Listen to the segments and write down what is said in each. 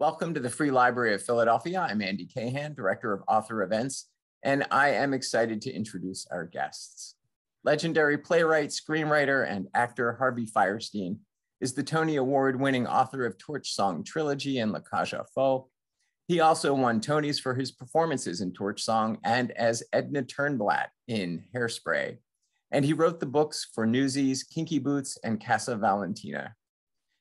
Welcome to the Free Library of Philadelphia. I'm Andy Kahan, Director of Author Events, and I am excited to introduce our guests. Legendary playwright, screenwriter, and actor Harvey Fierstein is the Tony Award winning author of Torch Song Trilogy and La Cage aux Folles. He also won Tonys for his performances in Torch Song and as Edna Turnblad in Hairspray. And he wrote the books for Newsies, Kinky Boots, and Casa Valentina.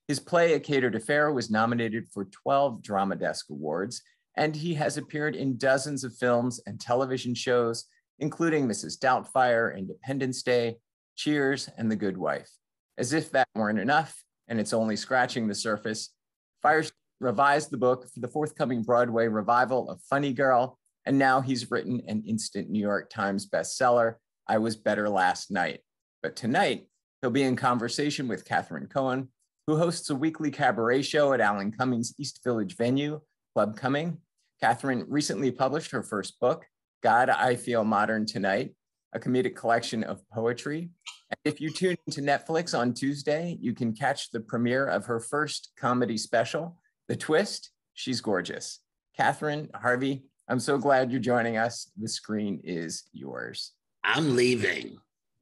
His play, A Catered Affair, was nominated for 12 Drama Desk Awards, and he has appeared in dozens of films and television shows, including Mrs. Doubtfire, Independence Day, Cheers, and The Good Wife. As if that weren't enough, and it's only scratching the surface, Fire revised the book for the forthcoming Broadway revival of Funny Girl, and now he's written an instant New York Times bestseller, I Was Better Last Night. But tonight, he'll be in conversation with Catherine Cohen, who hosts a weekly cabaret show at Alan Cumming's East Village venue, Club Cumming. Catherine recently published her first book, God, I Feel Modern Tonight, a comedic collection of poetry. And if you tune into Netflix on Tuesday, you can catch the premiere of her first comedy special, The Twist. She's gorgeous. Catherine, Harvey, I'm so glad you're joining us. The screen is yours. I'm leaving.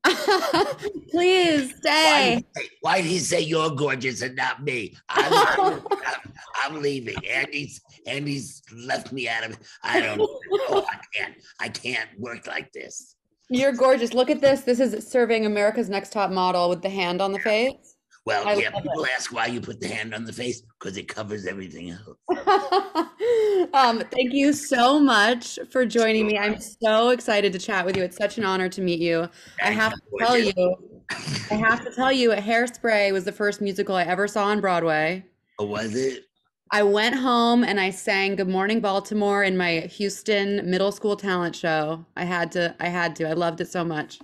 Please stay. Why, did he say you're gorgeous and not me? I'm, I'm, I'm, leaving. Andy's Andy's left me out of. I don't. Oh, I can't. I can't work like this. You're gorgeous. Look at this. This is serving America's Next Top Model with the hand on the face. Well, I yeah, people it. ask why you put the hand on the face because it covers everything else. um, thank you so much for joining me. I'm so excited to chat with you. It's such an honor to meet you. I have you. to tell you, I have to tell you, Hairspray was the first musical I ever saw on Broadway. Oh, was it? I went home and I sang Good Morning Baltimore in my Houston middle school talent show. I had to, I had to. I loved it so much.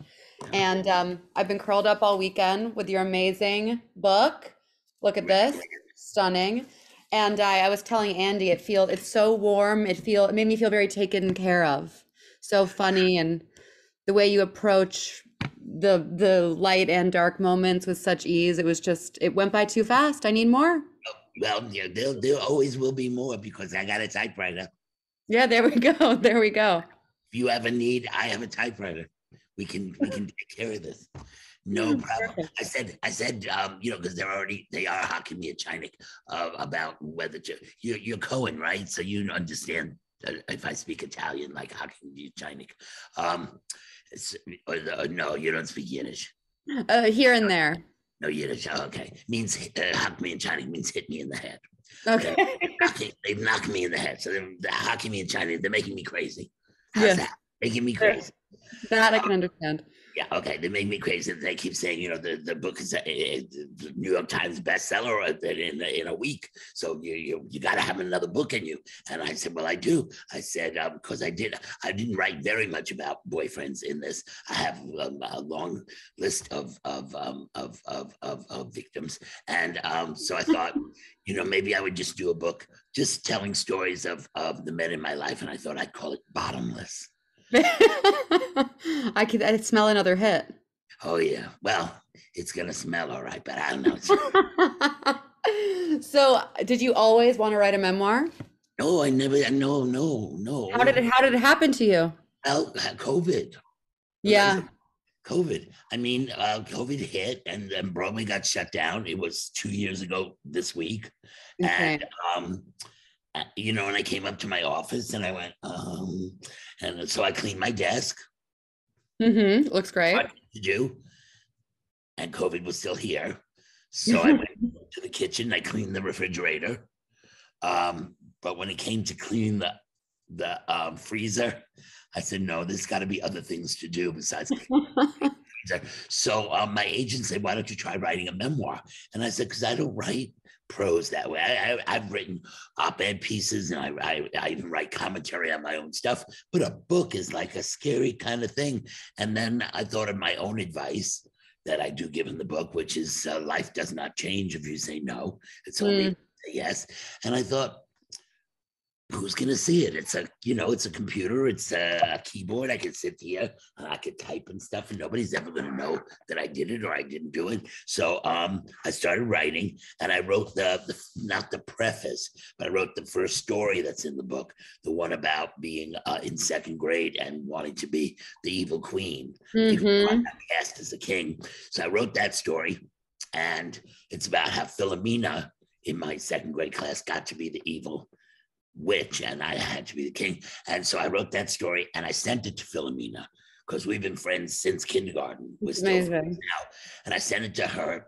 And um, I've been curled up all weekend with your amazing book. Look at this, stunning. And I, I was telling Andy, it feels it's so warm. It feel it made me feel very taken care of. So funny, and the way you approach the the light and dark moments with such ease. It was just it went by too fast. I need more. Well, yeah, there there always will be more because I got a typewriter. Yeah, there we go. There we go. If you ever need, I have a typewriter. We can we can take care of this. No problem. I said, I said, um, you know, because they're already they are hocking me a Chinik uh, about whether to, you're you're Cohen, right? So you understand if I speak Italian, like hocking you Chinik. Um, or, or, no, you don't speak Yiddish. Uh, here and there. No Yiddish. Oh, okay, means uh, hock me in Chinik means hit me in the head. Okay. They've knocked me in the head, so they're, they're hocking me in Chinik. They're making me crazy. How's yeah. that? Making me crazy. That I can understand. Yeah, okay. They make me crazy. They keep saying, you know, the, the book is a, a, a New York Times bestseller in, in a week. So you you, you got to have another book in you. And I said, well, I do. I said because um, I did. I didn't write very much about boyfriends in this. I have um, a long list of of um, of, of, of of victims, and um, so I thought, you know, maybe I would just do a book just telling stories of of the men in my life, and I thought I'd call it Bottomless. I could I'd smell another hit. Oh yeah. Well, it's gonna smell all right, but I don't know. so, did you always want to write a memoir? No, I never. No, no, no. How did it? How did it happen to you? Well, COVID. Yeah. COVID. I mean, uh, COVID hit, and then Broadway got shut down. It was two years ago this week, okay. and um, uh, you know, and I came up to my office and I went, um, and so I cleaned my desk. Mm-hmm. Looks great. To do, and COVID was still here, so I went to the kitchen. I cleaned the refrigerator, um, but when it came to cleaning the the um, freezer, I said, no, there's got to be other things to do besides. so um, my agent said, why don't you try writing a memoir? And I said, because I don't write prose that way. I, have written op-ed pieces and I, I, I, even write commentary on my own stuff, but a book is like a scary kind of thing. And then I thought of my own advice that I do give in the book, which is uh, life does not change if you say no. It's only mm. yes. And I thought, who's gonna see it? It's a, you know, it's a computer, it's a keyboard. I can sit here and I could type and stuff, and nobody's ever gonna know that I did it or I didn't do it. So um, I started writing, and I wrote the, the not the preface, but I wrote the first story that's in the book, the one about being uh, in second grade and wanting to be the evil queen, Mhm. I'm cast as a king. So I wrote that story, and it's about how Philomena in my second grade class got to be the evil witch and I had to be the king. And so I wrote that story and I sent it to Philomena because we've been friends since kindergarten. We're still friends Amazing. now. And I sent it to her,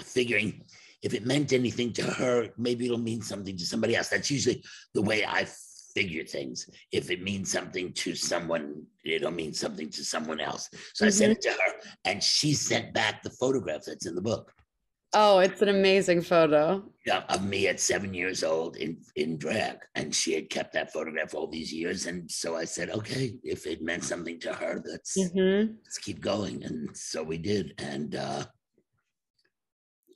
figuring if it meant anything to her, maybe it'll mean something to somebody else. That's usually the way I figure things. If it means something to someone, it'll mean something to someone else. So I sent mm-hmm. it to her and she sent back the photograph that's in the book Oh, it's an amazing photo. yeah, of me at seven years old in in drag, and she had kept that photograph all these years. And so I said, okay, if it meant something to her, let's Mhm. let's keep going. And so we did, and uh,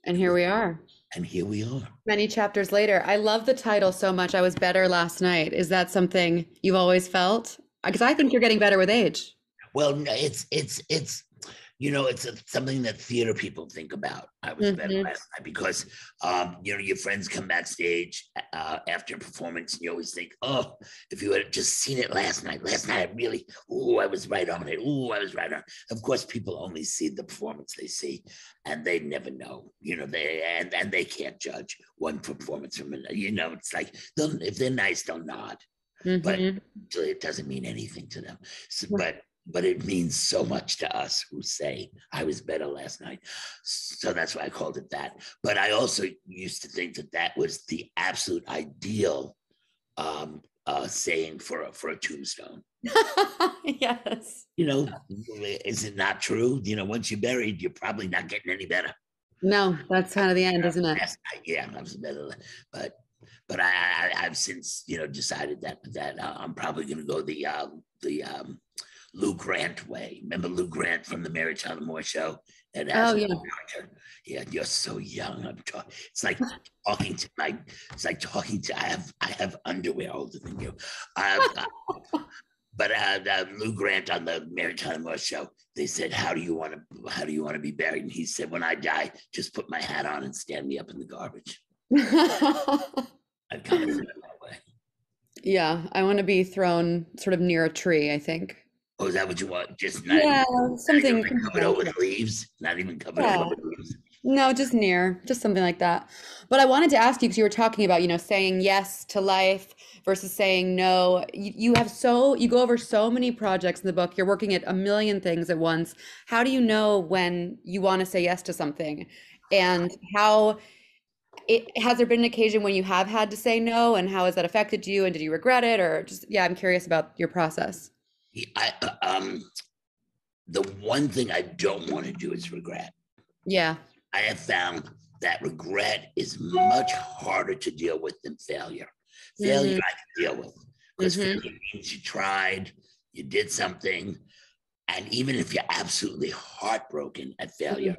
And here we are. and here we are. Many chapters later. I love the title so much. I was better last night. Is that something you've always felt? Because I think you're getting better with age. Well, it's it's it's you know it's a, something that theater people think about. I was better Mhm. last night because um, you know your friends come backstage uh, after a performance, and you always think, oh, if you had just seen it last night, last night I really, oh, I was right on it. Oh, I was right on. Of course, people only see the performance they see, and they never know. You know, they and and they can't judge one performance from another. You know, it's like they'll if they're nice, they'll nod But- Mhm. so it doesn't mean anything to them. So, but but it means so much to us who say I was better last night. So that's why I called it that. But I also used to think that that was the absolute ideal um, uh, saying for a, for a tombstone. yes. You know, is it not true? You know, once you're buried, you're probably not getting any better. No, that's kind of the end, isn't it? Yeah, I was better, but but I, I I've since you know decided that that uh, I'm probably going to go the um, the um, Lou Grant way. Remember Lou Grant from the Mary Tyler Moore Show? And Oh, yeah. yeah, you're so young. I'm talking. It's like talking to my. It's like talking to. I have I have underwear older than you. But uh, uh, Lou Grant on the Mary Tyler Moore Show, they said, "How do you want to? How do you want to be buried?" And he said, "When I die, just put my hat on and stand me up in the garbage." I kind of that way. yeah, I want to be thrown sort of near a tree, I think. Oh, is that what you want? Just not, Yeah, not something. even covered over with leaves. Not even covered Yeah. over with leaves. No, just near, just something like that. But I wanted to ask you because you were talking about, you know, saying yes to life versus saying no. You, you have so, you go over so many projects in the book. You're working at a million things at once. How do you know when you want to say yes to something? And how it has there been an occasion when you have had to say no and how has that affected you and did you regret it or just yeah, I'm curious about your process. I, uh, um, the one thing I don't want to do is regret. Yeah. I have found that regret is much harder to deal with than failure. Failure I can deal with because Mhm. failure means you tried, you did something, and even if you're absolutely heartbroken at failure,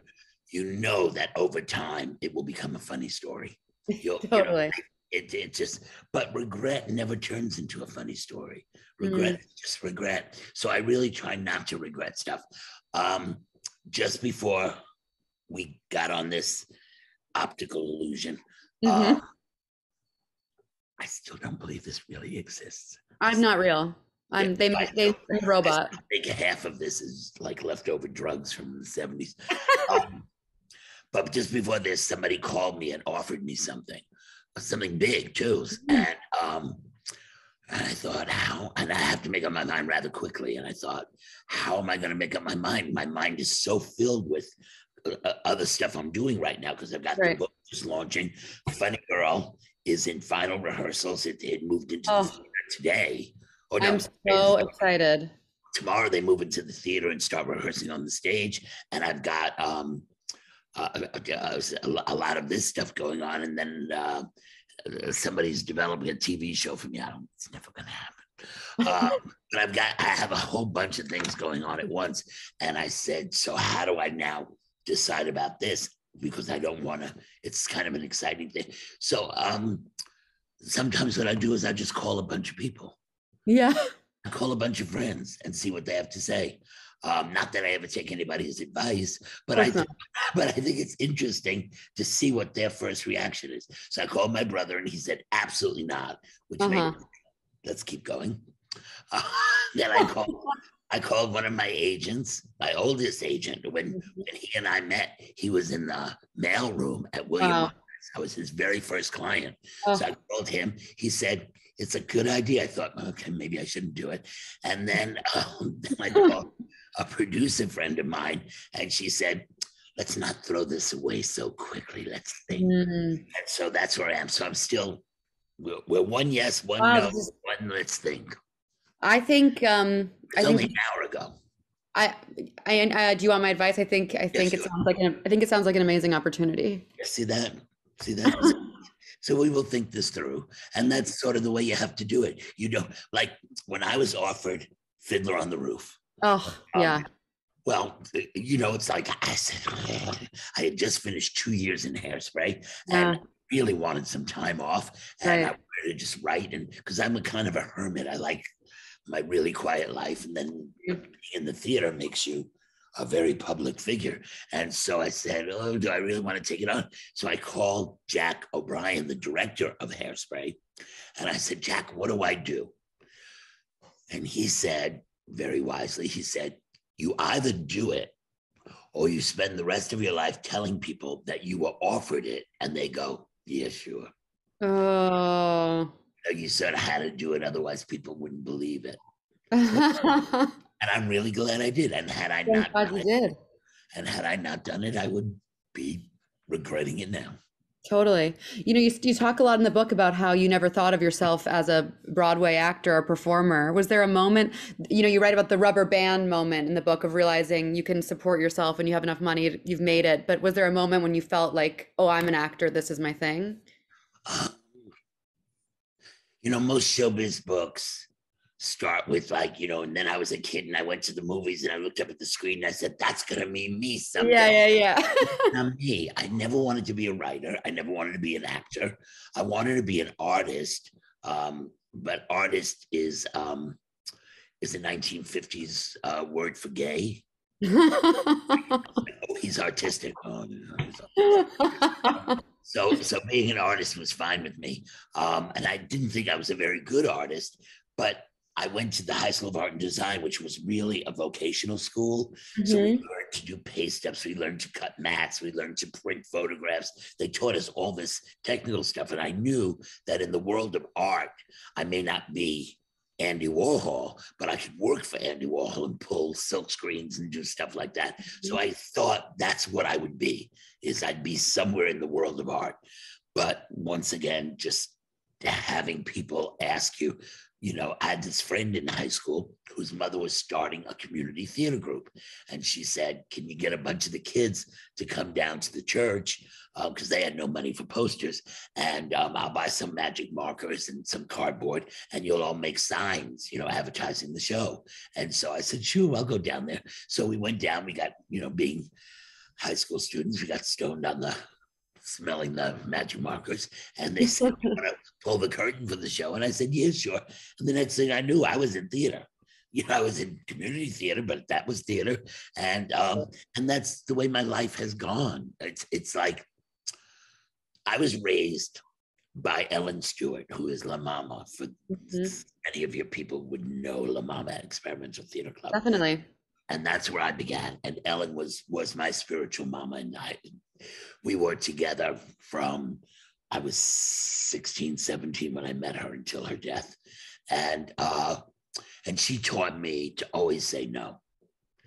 you know that over time it will become a funny story. You'll, you know, Totally. It, it just but regret never turns into a funny story regret Mm. is just regret so i really try not to regret stuff um just before we got on this optical illusion Mhm. uh, i still don't believe this really exists I'm not real. I'm they I they they robot. I think half of this is like leftover drugs from the 70s. Um, but just before this, somebody called me and offered me something, something big too. And um, and I thought, how? And I have to make up my mind rather quickly. And I thought, how am I going to make up my mind? My mind is so filled with uh, uh, other stuff I'm doing right now because I've got Right. the book just launching. Funny Girl is in final rehearsals. It, it moved into Oh. the theater today. Or no, I'm so excited. tomorrow they move into the theater and start rehearsing on the stage and i've got um uh, uh, a lot of this stuff going on and then uh, somebody's developing a tv show for me i don't it's never gonna happen um, but i've got i have a whole bunch of things going on at once and i said so how do i now decide about this because i don't want to it's kind of an exciting thing so um sometimes what I do is I just call a bunch of people. Yeah. I call a bunch of friends and see what they have to say. Um, not that I ever take anybody's advice, but I, but I think it's interesting to see what their first reaction is. So I called my brother, and he said, "Absolutely not," which uh-huh. made let's keep going. Uh, then I called, I called one of my agents, my oldest agent. When mm-hmm. when he and I met, he was in the mail room at William. Wow. I was his very first client. Oh. So I called him. He said, it's a good idea. I thought, okay, maybe I shouldn't do it. And then, um, then I called a producer friend of mine, and she said, let's not throw this away so quickly. Let's think. Mm. And so that's where I am. So I'm still, we're, we're one yes, one wow, no, one let's think. I think, um, it's I only think, an hour ago. I, I, I, do you want my advice? I think, I think yes, it sounds like, an, I think it sounds like an amazing opportunity. see that? See that? so we will think this through. And that's sort of the way you have to do it. You know, like when I was offered Fiddler on the Roof. Oh, um, yeah. Well, you know, it's like I said, I had just finished two years in hairspray yeah. and really wanted some time off. And right. I wanted to just write. And because I'm a kind of a hermit, I like my really quiet life. And then in the theater makes you a very public figure. And so I said, Oh, do I really want to take it on? So I called Jack O'Brien, the director of Hairspray. And I said, Jack, what do I do? And he said, very wisely, he said, You either do it or you spend the rest of your life telling people that you were offered it and they go, Yeah, sure. Oh. You sort of had to do it, otherwise, people wouldn't believe it. and I'm really glad I did. And had I Thank not done it, did. and had I not done it, I would be regretting it now. Totally. You know, you, you talk a lot in the book about how you never thought of yourself as a Broadway actor or performer. Was there a moment, you know, you write about the rubber band moment in the book of realizing you can support yourself and you have enough money, you've made it. But was there a moment when you felt like, oh, I'm an actor, this is my thing? You know, most showbiz books start with like you know and then i was a kid and i went to the movies and i looked up at the screen and i said that's gonna mean me someday. Yeah yeah yeah. Me i never wanted to be a writer. I never wanted to be an actor. I wanted to be an artist um, but artist is um, is a 1950s uh, word for gay. Oh, he's artistic. Oh, so so being an artist was fine with me. Um, and i didn't think i was a very good artist but I went to the High School of Art and Design, which was really a vocational school. Mm-hmm. So we mm-hmm. learned to do paste-ups, we learned to cut mats, we learned to print photographs. They taught us all this technical stuff. And I knew that in the world of art, I may not be Andy Warhol, but I could work for Andy Warhol and pull silk screens and do stuff like that. Mm-hmm. So I thought that's what I would be, is I'd be somewhere in the world of art. But once again, just having people ask you, you know, I had this friend in high school whose mother was starting a community theater group. And she said, Can you get a bunch of the kids to come down to the church? Because um, they had no money for posters. And um, I'll buy some magic markers and some cardboard, and you'll all make signs, you know, advertising the show. And so I said, Sure, I'll go down there. So we went down. We got, you know, being high school students, we got stoned on the smelling the magic markers. And they said, You want to pull the curtain for the show? And I said, Yeah, sure. And the next thing I knew, I was in theater. You know, I was in community theater, but that was theater. And um, and that's the way my life has gone. It's it's like I was raised by Ellen Stewart, who is La Mama. For mm-hmm. many of your people would know La Mama at Experimental Theater Club. Definitely. And that's where I began. And Ellen was was my spiritual mama, and I we were together from I was 16, 17 when I met her until her death. And uh, and she taught me to always say no.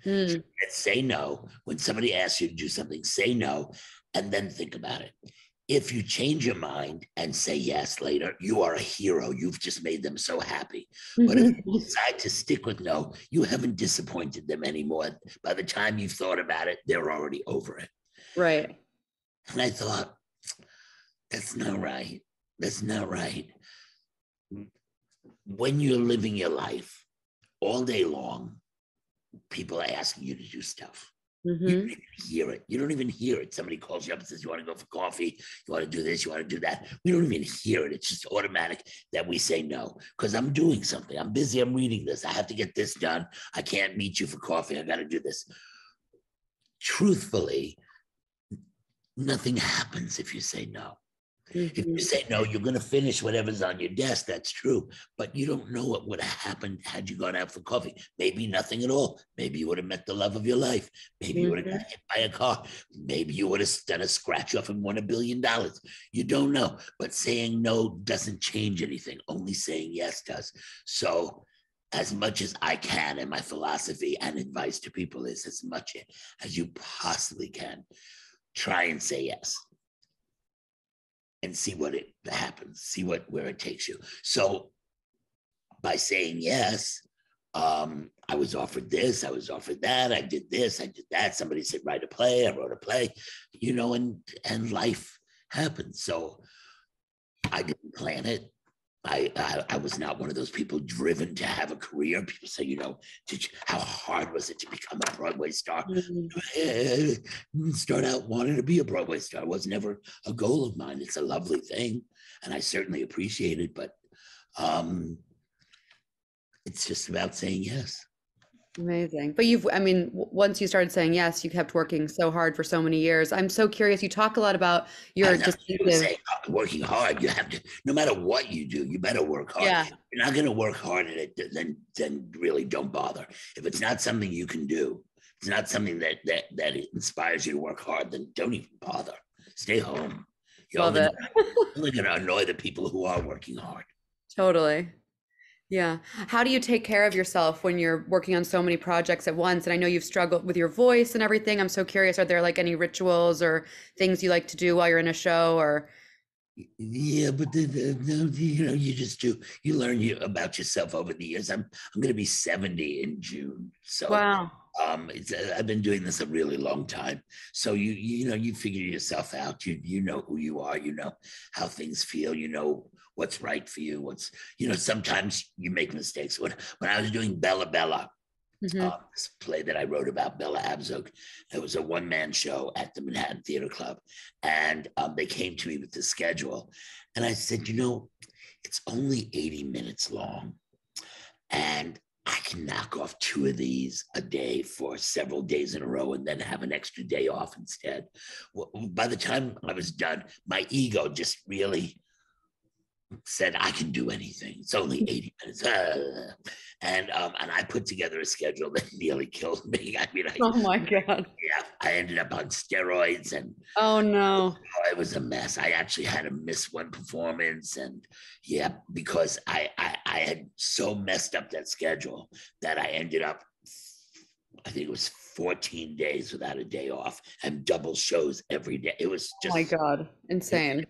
Mm. Say no. When somebody asks you to do something, say no and then think about it. If you change your mind and say yes later, you are a hero. You've just made them so happy. Mm-hmm. But if mm-hmm. you decide to stick with no, you haven't disappointed them anymore. By the time you've thought about it, they're already over it. Right. And I thought, that's not right. That's not right. When you're living your life all day long, people are asking you to do stuff. You Mhm. don't even hear it. You don't even hear it. Somebody calls you up and says, You want to go for coffee? You want to do this? You want to do that? We don't even hear it. It's just automatic that we say no because I'm doing something. I'm busy. I'm reading this. I have to get this done. I can't meet you for coffee. I got to do this. Truthfully, nothing happens if you say no. If you Mhm. say no, you're going to finish whatever's on your desk. That's true. But you don't know what would have happened had you gone out for coffee. Maybe nothing at all. Maybe you would have met the love of your life. Maybe you would have got hit by a car. Maybe you would have done a scratch off and won a billion dollars. You don't know. But saying no doesn't change anything. Only saying yes does. So, as much as I can, and my philosophy and advice to people is as much as you possibly can, try and say yes and see what it happens, see what where it takes you. So by saying yes, um, I was offered this, I was offered that, I did this, I did that. Somebody said write a play, I wrote a play, you know, and and life happens. So I didn't plan it. I, I I was not one of those people driven to have a career. People say, you know, you, how hard was it to become a Broadway star? Mhm. eh, start out wanting to be a Broadway star. It was never a goal of mine. It's a lovely thing, and I certainly appreciate it. But um, it's just about saying yes. Amazing. But you've, I mean, once you started saying yes, you kept working so hard for so many years. I'm so curious. You talk a lot about your I'm not gonna distinctive. say, uh, working hard. You have to, no matter what you do, you better work hard. Yeah. You're not going to work hard at it, then then really don't bother. If it's not something you can do, it's not something that that that inspires you to work hard, then don't even bother. Stay home. You're Love only, it. gonna- only going to annoy the people who are working hard. Totally. Yeah. How do you take care of yourself when you're working on so many projects at once? And I know you've struggled with your voice and everything. I'm so curious. Are there like any rituals or things you like to do while you're in a show or? Yeah, but the, the, the, you know, you just do. You learn you about yourself over the years. I'm I'm going to be 70 in June, so Wow. um, it's uh, I've been doing this a really long time. So you you know you figure yourself out. You you know who you are. You know how things feel. You know what's right for you. What's you know sometimes you make mistakes. When when I was doing Bella Bella, Mhm. uh, this play that I wrote about Bella Abzug. It was a one man show at the Manhattan Theater Club. And um, they came to me with the schedule. And I said, you know, it's only 80 minutes long. And I can knock off two of these a day for several days in a row and then have an extra day off instead. Well, by the time I was done, my ego just really said I can do anything. It's only 80 minutes. Uh, and um, and I put together a schedule that nearly killed me. I mean, I, Oh my God. yeah, I ended up on steroids and Oh no. oh, it was a mess. I actually had to miss one performance, and yeah, because I, I I had so messed up that schedule that I ended up, I think it was 14 days without a day off and double shows every day. It was just. Oh my God. Insane.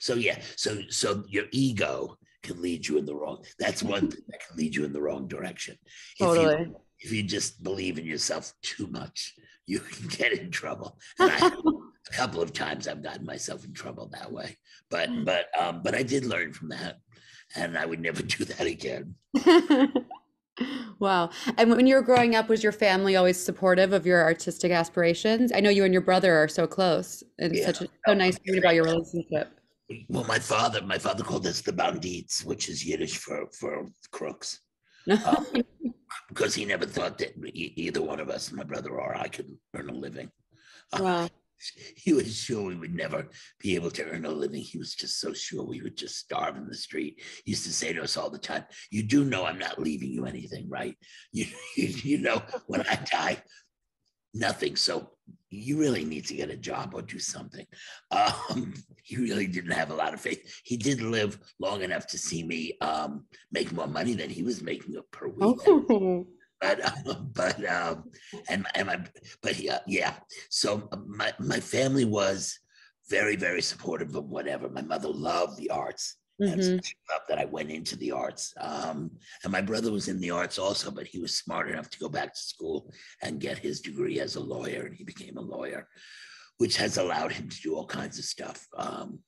So yeah, so so your ego can lead you in the wrong. That's one thing that can lead you in the wrong direction. If you- Totally. if you just believe in yourself too much, you can get in trouble. And I, a couple of times I've gotten myself in trouble that way. But but um, but I did learn from that, and I would never do that again. Wow. And when you were growing up, was your family always supportive of your artistic aspirations? I know you and your brother are so close and Yeah. such a, so nice to about your relationship. Well, my father, my father called us the bandits, which is Yiddish for for crooks, Um, because he never thought that either one of us, my brother or I, could earn a living. Uh, Wow. he was sure we would never be able to earn a living. He was just so sure we would just starve in the street. He used to say to us all the time, "You do know I'm not leaving you anything, right? You you, you know when I die, nothing. So you really need to get a job or do something." Um, he really didn't have a lot of faith. He did live long enough to see me um, make more money than he was making per week Oh. But um, but um and and my but yeah yeah. So my my family was very very supportive of whatever. My mother loved the arts. Mhm. loved that i went into the arts um and my brother was in the arts also but he was smart enough to go back to school and get his degree as a lawyer and he became a lawyer which has allowed him to do all kinds of stuff um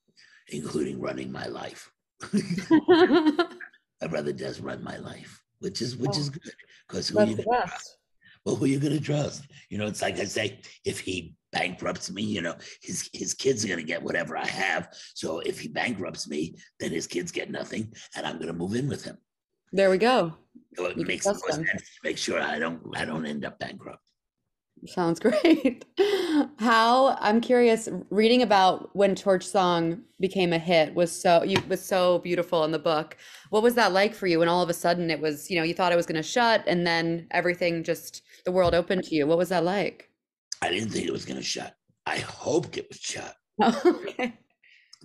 including running my life. My brother does run my life which is which Oh. is good because who you gonna best. well, who are you going to trust? You know, it's like I say, if he bankrupts me, you know, his his kids are going to get whatever I have. So if he bankrupts me, then his kids get nothing, and I'm going to move in with him. There we go. So it You makes more sense to make sure I don't I don't end up bankrupt. Sounds great. How I'm curious, reading about when Torch Song became a hit was so you was so beautiful in the book. What was that like for you when all of a sudden it was, you know, you thought it was going to shut and then everything just the world opened to you. What was that like? I didn't think it was going to shut. I hoped it would shut. okay.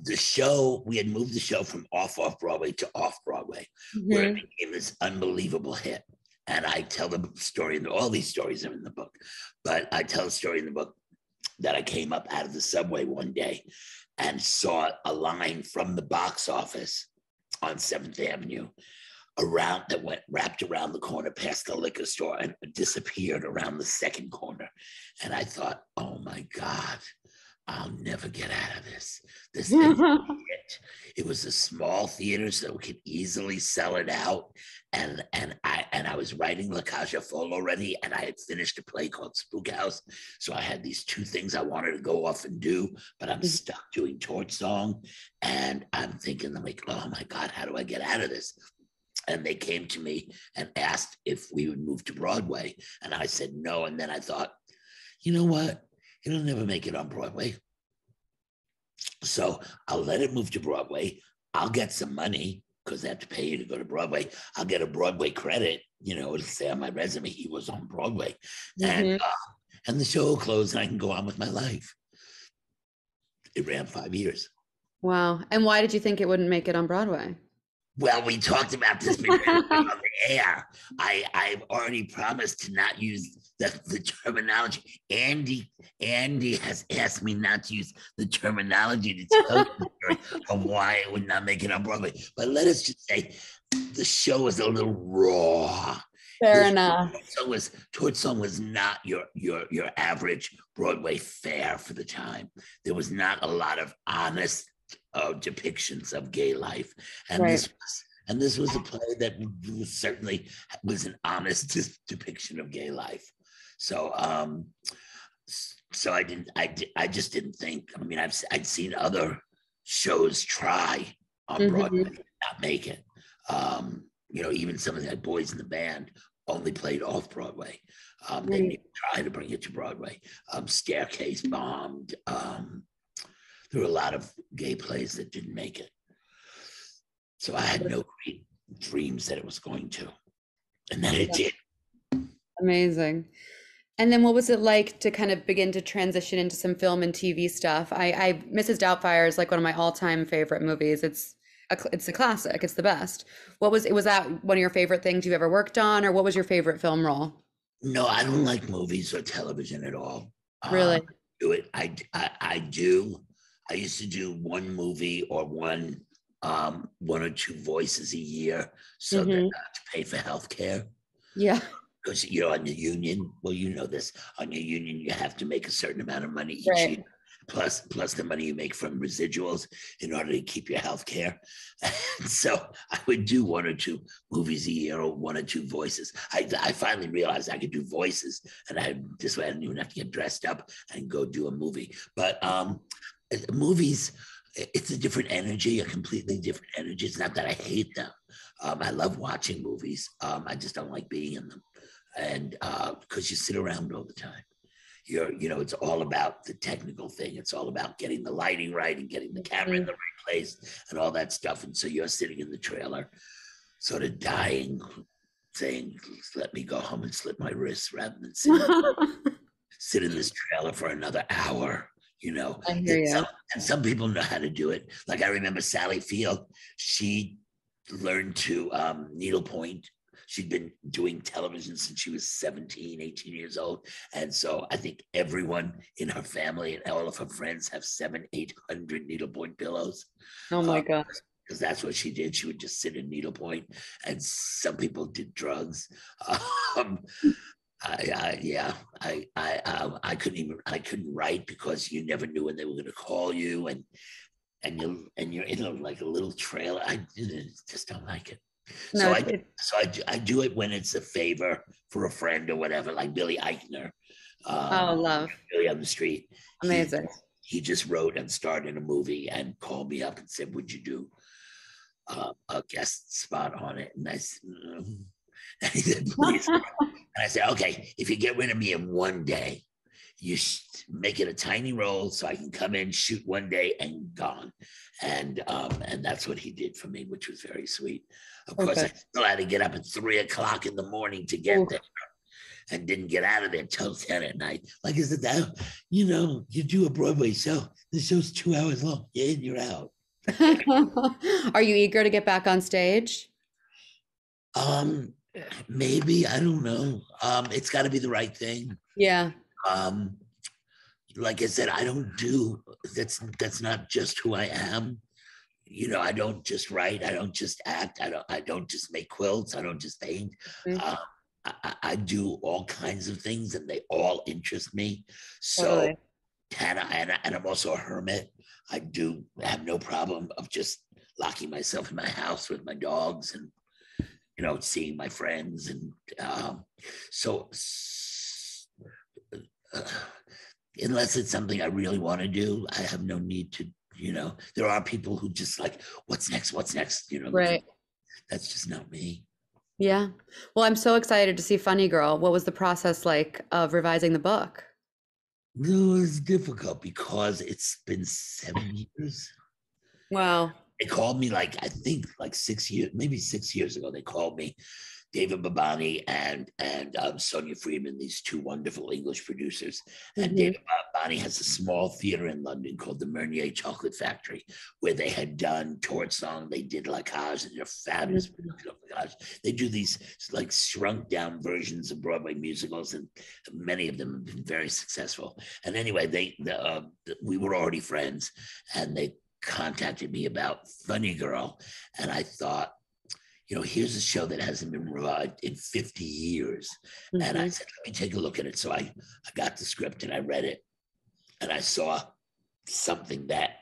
The show we had moved the show from off off Broadway to off Broadway. where Mhm. it became this unbelievable hit. And I tell the story, and all these stories are in the book, but I tell a story in the book that I came up out of the subway one day and saw a line from the box office on Seventh Avenue around that went wrapped around the corner past the liquor store and disappeared around the second corner. And I thought, oh my God, I'll never get out of this. This thing it. It was a small theater, so we could easily sell it out. And and I and I was writing La Cage aux Folles already, and I had finished a play called Spook House. So I had these two things I wanted to go off and do, but I'm Mhm. stuck doing Torch Song, and I'm thinking, I'm like, oh my God, how do I get out of this? And they came to me and asked if we would move to Broadway, and I said no. And then I thought, you know what? It'll never make it on Broadway. So I'll let it move to Broadway. I'll get some money because they have to pay you to go to Broadway. I'll get a Broadway credit, you know, it'll say on my resume he was on Broadway. And Mhm. uh, and the show will close and I can go on with my life. It ran five years. Wow. And why did you think it wouldn't make it on Broadway? Well, we talked about this before on the air. I I've already promised to not use the, the terminology. Andy Andy has asked me not to use the terminology to tell story of why it would not make it on Broadway. But let us just say the show is a little raw. Fair This enough. Song was Torch Song was not your your your average Broadway fare for the time. There was not a lot of honest uh, depictions of gay life, and this was and this was a play that was certainly was an honest depiction of gay life. So um, so I didn't I di- I just didn't think. I mean, I've I'd seen other shows try on Mhm. Broadway not make it. Um, you know, even some of the boys in the band only played off Broadway. Um, they Right. didn't even try to bring it to Broadway. Um, Staircase bombed. Um, there were a lot of gay plays that didn't make it. So I had no great dreams that it was going to. And then it did. Amazing. And then what was it like to kind of begin to transition into some film and TV stuff? I, I Mrs. Doubtfire is like one of my all-time favorite movies. It's a, it's a classic. It's the best. What was it? Was that one of your favorite things you've ever worked on, or what was your favorite film role? No, I don't like movies or television at all. Really? Um, do it. I, I I do. I used to do one movie or one um one or two voices a year so that Mhm. not to pay for health care. Yeah. Because you're on the union, well, you know this, on your union, you have to make a certain amount of money each Right. year. Plus, plus the money you make from residuals in order to keep your health care. So I would do one or two movies a year or one or two voices. I, I finally realized I could do voices and I this way I didn't even have to get dressed up and go do a movie. But um movies, it's a different energy, a completely different energy. It's not that I hate them. Um, I love watching movies. Um, I just don't like being in them. And because you sit around all the time. You're, you know, it's all about the technical thing. It's all about getting the lighting right and getting the camera in the right place and all that stuff. And so you're sitting in the trailer, sort of dying, saying, let me go home and slit my wrists rather than sit, sit in this trailer for another hour, you know. I hear And you. some, and some people know how to do it. Like I remember Sally Field, she learned to um, needlepoint. She'd been doing television since she was 17, 18 years old. And so I think everyone in her family and all of her friends have seven, 800 needlepoint pillows Oh my Uh, God. because that's what she did. She would just sit in needlepoint, and some people did drugs. Um, I, I, yeah, I, I, um, I couldn't even, I couldn't write because you never knew when they were going to call you, and and you and you're in a, like a little trailer. I just don't like it. No, So I, it- so I, do- I do it when it's a favor for a friend or whatever, like Billy Eichner. oh, um, love. Billy on the street. He- Amazing. He just wrote and starred in a movie and called me up and said, "Would you do uh, a guest spot on it?" And I said, "Mm." and he said, "Please." and I said, "Okay, if you get rid of me in one day, you make it a tiny role so I can come in, shoot one day, and gone." And um, and that's what he did for me, which was very sweet. Of course, I still had to get up at three o'clock in the morning to get Oof. there and didn't get out of there till 10 at night. Like I said, that, you know, you do a Broadway show, the show's two hours long. You're in, you're out. Are you eager to get back on stage? Um, maybe, I don't know. Um, it's got to be the right thing. Yeah. Um, like I said, I don't do that's that's not just who I am. You know, I don't just write, I don't just act, I don't I don't just make quilts, I don't just paint. Mm. Um, I, I- I do all kinds of things and they all interest me. So Totally. and, I, and, I, and I'm also a hermit. I do have no problem of just locking myself in my house with my dogs and you know seeing my friends and um, so uh, unless it's something I really want to do, I have no need to. You know, there are people who just like, what's next? What's next? You know, Right. That's just not me. Yeah. Well, I'm so excited to see Funny Girl. What was the process like of revising the book? No, it's difficult because it's been seven years. Wow. They called me like I think like six years, maybe six years ago. They called me, David Babani and and um, Sonia Friedman, these two wonderful English producers. And Mhm. David Babani has a small theater in London called the Menier Chocolate Factory, where they had done Torch Song, they did *Like La Cage, and they're fabulous production of La Cage. They do these like shrunk down versions of Broadway musicals, and many of them have been very successful. And anyway, they the, uh, we were already friends, and they contacted me about Funny Girl, and I thought, you know, here's a show that hasn't been revived in 50 years. And I Mhm. said, let me take a look at it. So I, I got the script and I read it, and I saw something that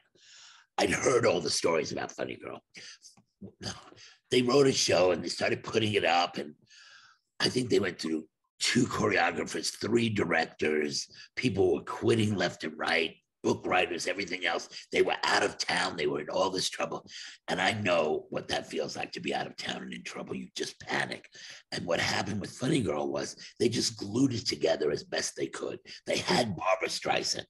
I'd heard all the stories about Funny Girl. They wrote a show and they started putting it up, and I think they went through two choreographers, three directors. People were quitting left and right, book writers, everything else. They were out of town. They were in all this trouble. And I know what that feels like to be out of town and in trouble. You just panic. And what happened with Funny Girl was they just glued it together as best they could. They had Barbra Streisand.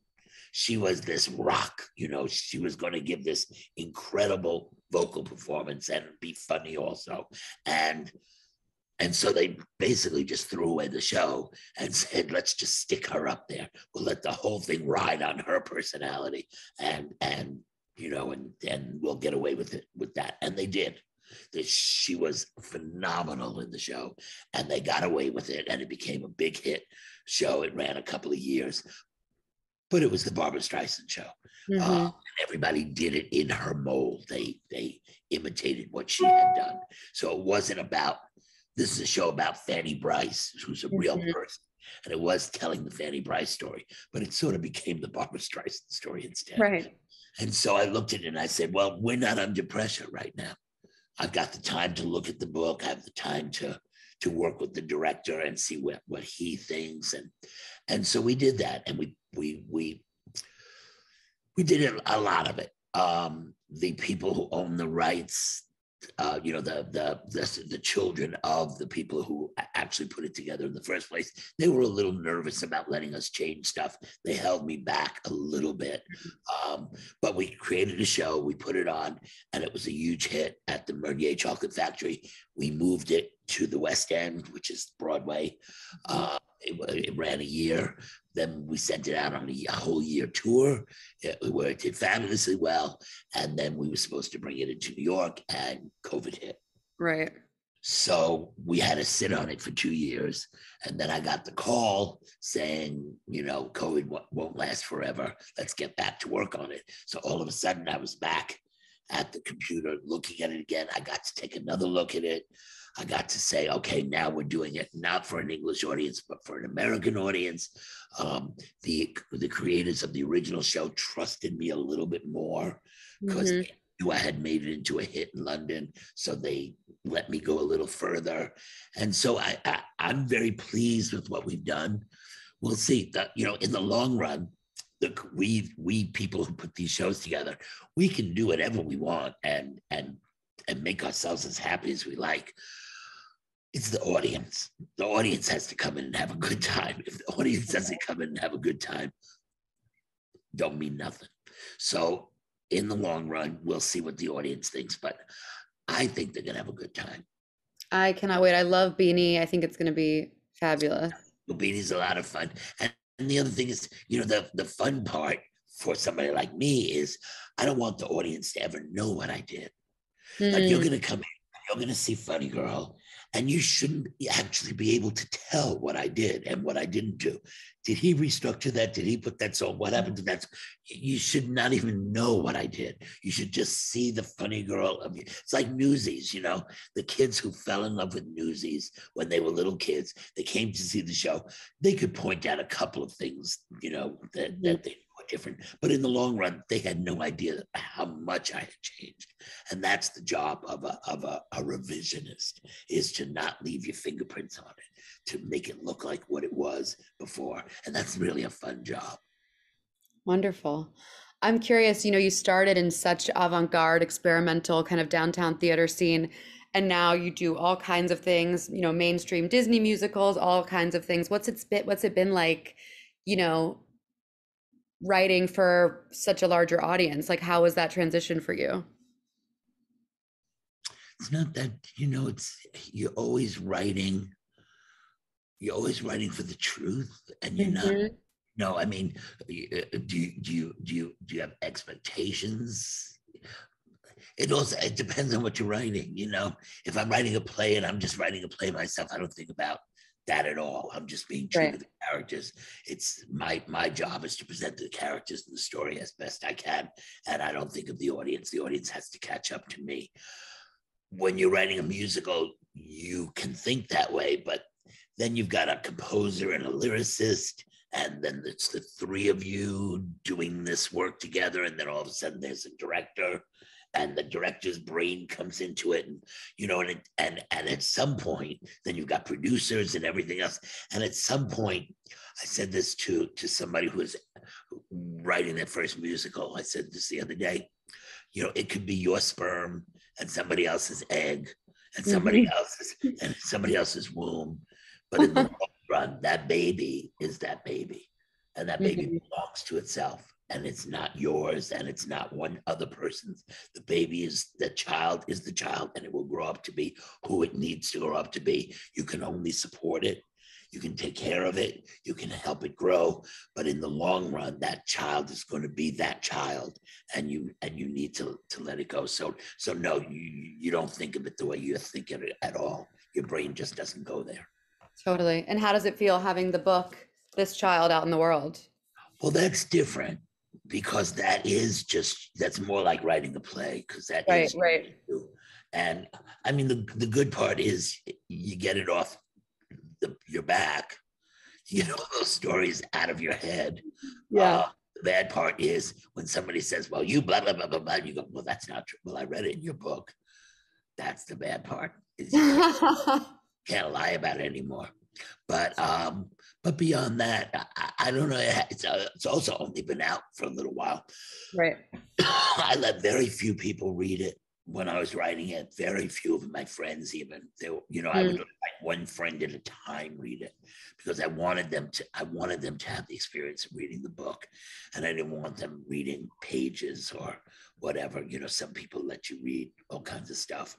She was this rock, you know, she was going to give this incredible vocal performance and be funny also. And and so they basically just threw away the show and said, let's just stick her up there. We'll let the whole thing ride on her personality and and you know, and and we'll get away with it with that. And they did. That she was phenomenal in the show, and they got away with it, and it became a big hit show. It ran a couple of years, but it was the Barbra Streisand show. Mhm. Uh, and everybody did it in her mold. They they imitated what she had done. So it wasn't about this is a show about Fanny Brice, who's a real Mhm. person. And it was telling the Fanny Brice story, but it sort of became the Barbra Streisand story instead. Right. And so I looked at it and I said, well, we're not under pressure right now. I've got the time to look at the book. I have the time to to work with the director and see what what he thinks. And and so we did that. And we we we we did a lot of it. Um, the people who own the rights, uh, you know, the, the the the children of the people who actually put it together in the first place, they were a little nervous about letting us change stuff. They held me back a little bit, um, but we created a show, we put it on, and it was a huge hit at the Menier Chocolate Factory. We moved it to the West End, which is Broadway. Uh, it, it ran a year. Then we sent it out on a, whole year tour, where it did fabulously well. And then we were supposed to bring it into New York, and COVID hit. Right. So we had to sit on it for two years. And then I got the call saying, you know, COVID wo- won't last forever. Let's get back to work on it. So all of a sudden I was back at the computer looking at it again. I got to take another look at it. I got to say, okay, now we're doing it not for an English audience, but for an American audience. Um, the the creators of the original show trusted me a little bit more because Mhm. knew I had made it into a hit in London, so they let me go a little further. And so I, I I'm very pleased with what we've done. We'll see that you know in the long run, look, we we people who put these shows together, we can do whatever we want and and and make ourselves as happy as we like. It's the audience. The audience has to come in and have a good time. If the audience doesn't come in and have a good time, don't mean nothing. So in the long run, we'll see what the audience thinks, but I think they're gonna have a good time. I cannot wait. I love Beanie. I think it's going to be fabulous. Well, Beanie's a lot of fun. And, and the other thing is, you know, the, the fun part for somebody like me is I don't want the audience to ever know what I did. Like you're Mm, gonna come in, you're gonna see Funny Girl, and you shouldn't actually be able to tell what I did and what I didn't do. Did he restructure that? Did he put that song? What happened to that? You should not even know what I did. You should just see the funny girl. I mean, it's like Newsies, you know, the kids who fell in love with Newsies when they were little kids. They came to see the show. They could point out a couple of things, you know, that, that they were different. But in the long run, they had no idea how much I had changed. And that's the job of a of a, a revisionist is to not leave your fingerprints on it, to make it look like what it was before. And that's really a fun job. Wonderful. I'm curious, you know, you started in such avant-garde, experimental kind of downtown theater scene, and now you do all kinds of things, you know, mainstream Disney musicals, all kinds of things. What's it been, what's it been like, you know, writing for such a larger audience? Like, how was that transition for you? it's not that you know it's you're always writing you're always writing for the truth and you're not Mhm. no i mean uh, do you do you do you do you have expectations it also it depends on what you're writing you know if i'm writing a play and i'm just writing a play myself i don't think about that at all. I'm just being true to the characters. It's my my job is to present the characters and the story as best i can and i don't think of the audience. The audience has to catch up to me. When you're writing a musical, you can think that way, but then you've got a composer and a lyricist, and then it's the three of you doing this work together, and then all of a sudden there's a director, and the director's brain comes into it, and you know, and it, and and at some point, then you've got producers and everything else, and at some point, I said this to to somebody who was writing their first musical. I said this the other day. You know, it could be your sperm and somebody else's egg and somebody else's and somebody else's womb. But in the long run, that baby is that baby. And that baby Mhm. belongs to itself. And it's not yours and it's not one other person's. The baby is the child is the child and it will grow up to be who it needs to grow up to be. You can only support it. You can take care of it. You can help it grow. But in the long run, that child is going to be that child and you and you need to to let it go so so no you you don't think of it the way you're thinking it at all your brain just doesn't go there Totally. And how does it feel having the book, This Child, out in the world? well that's different because that is just that's more like writing a play because that Right, is right. and i mean the, the good part is you get it off the, your back you get all those stories out of your head Yeah. Uh, the bad part is when somebody says, well, you blah, blah, blah, blah, blah. You go, well, that's not true. Well, I read it in your book. That's the bad part. Is you can't lie about it anymore. But um, but beyond that, I- I, don't know. It's, uh, it's also only been out for a little while. Right. I let very few people read it when I was writing it. Very few of my friends, even they, were- you know, I would let one friend at a time read it because I wanted them to. I wanted them to have the experience of reading the book, and I didn't want them reading pages or whatever. You know, some people let you read all kinds of stuff.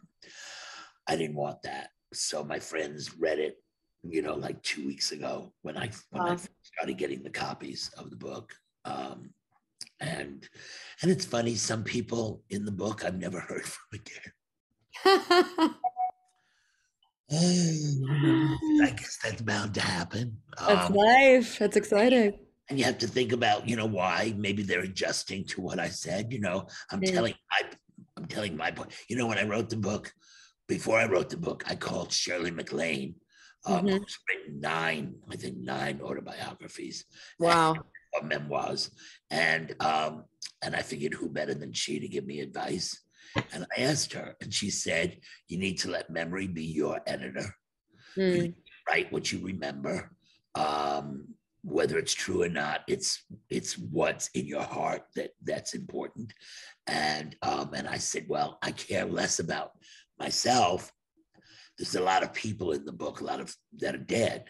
I didn't want that, so my friends read it. You know, like two weeks ago when I when I started getting the copies of the book. Um, and and it's funny some people in the book i've never heard from again i guess that's bound to happen That's Um, life. That's exciting. and you have to think about you know why maybe they're adjusting to what i said you know i'm Mm. telling my i'm telling my point you know when i wrote the book before i wrote the book i called shirley maclaine um, Mhm. who's written nine i think nine autobiographies Wow. or memoirs and um and i figured who better than she to give me advice And I asked her, and she said, You need to let memory be your editor. Mm. Write what you remember. Um, whether it's true or not, it's it's what's in your heart that that's important. And um, and I said, Well, I care less about myself. There's a lot of people in the book, a lot of that are dead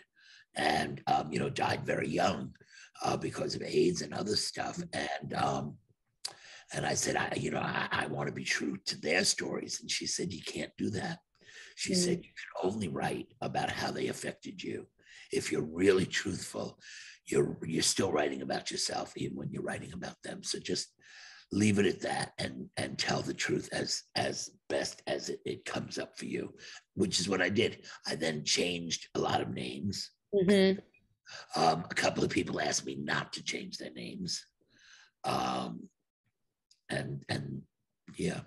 and um, you know, died very young uh, because of AIDS and other stuff. And um, and I said, I, you know, I, I want to be true to their stories. And she said, you can't do that. She Mm. said, you can only write about how they affected you. If you're really truthful, you're you're still writing about yourself, even when you're writing about them. So just leave it at that and and tell the truth as as best as it, it comes up for you, which is what I did. I then changed a lot of names. Mhm. Um, a couple of people asked me not to change their names. Um, and and yeah,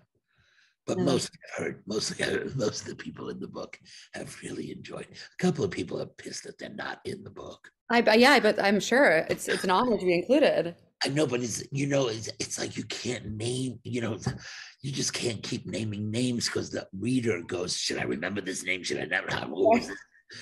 but Yeah. most I've heard mostly most of the people in the book have really enjoyed. A couple of people are pissed that they're not in the book. I, yeah, but I'm sure it's it's an honor to be included. I know, but it's you know it's it's like you can't name you know you just can't keep naming names because the reader goes, should I remember this name? Should I never have? Who is?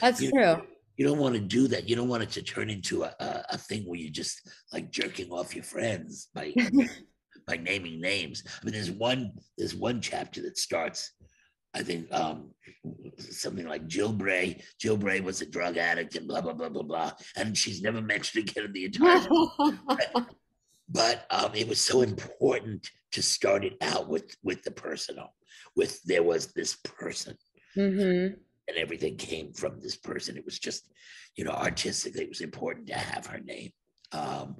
That's You- true. you don't want to do that. You don't want it to turn into a, a, a thing where you're just like jerking off your friends by by naming names. I mean, there's one there's one chapter that starts, I think, um, something like Jill Bray. Jill Bray was a drug addict and blah blah blah blah blah, and she's never mentioned again in the entire. but um, it was so important to start it out with with the personal, with there was this person hmm and everything came from this person. It was just, you know, artistically, it was important to have her name. Um,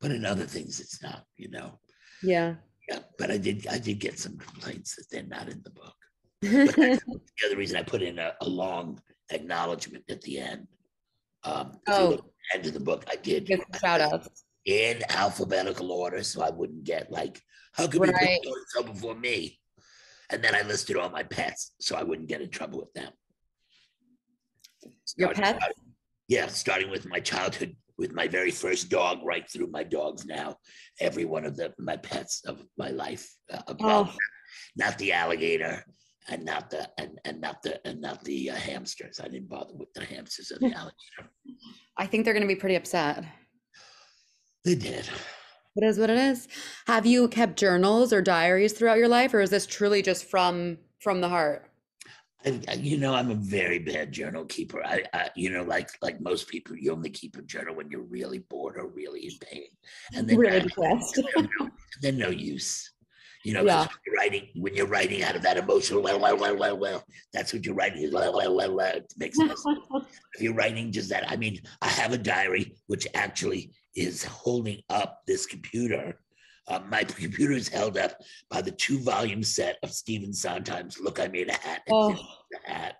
but in other things, it's not, you know. Yeah. Yeah, but I did, I did get some complaints that they're not in the book. The other reason I put in a, a long acknowledgement at the end. Um, Oh. the end of the book, I did shout outs. In alphabetical order, so I wouldn't get like, how could we put Right. so before me? And then I listed all my pets, so I wouldn't get in trouble with them. Your Starting- pets? Yeah, starting with my childhood, with my very first dog, right through my dogs now. Every one of the my pets of my life. Uh, uh, Oh. not the alligator, and not the and and not the and not the uh, hamsters. I didn't bother with the hamsters or the alligator. I think they're going to be pretty upset. They did. It is what it is. Have you kept journals or diaries throughout your life, or is this truly just from from the heart? I, I- you know, I'm a very bad journal keeper. I, I, you know, like like most people, you only keep a journal when you're really bored or really in pain, and then Really depressed. they're no, use. You know, Yeah. when you're writing when you're writing out of that emotional well, well, well, well, well, that's what you're writing well, well, well, well. It makes sense. If you're writing just that, I mean, I have a diary which actually is holding up this computer. Uh, my computer is held up by the two volume set of Stephen Sondheim's "Look, I Made a Hat." and Oh, Hat,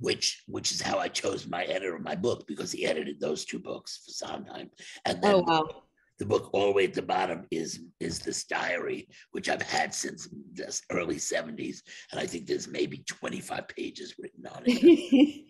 which which is how I chose my editor of my book because he edited those two books for Sondheim, and then oh wow. the book all the way at the bottom is is this diary which i've had since the early 70s and i think there's maybe 25 pages written on it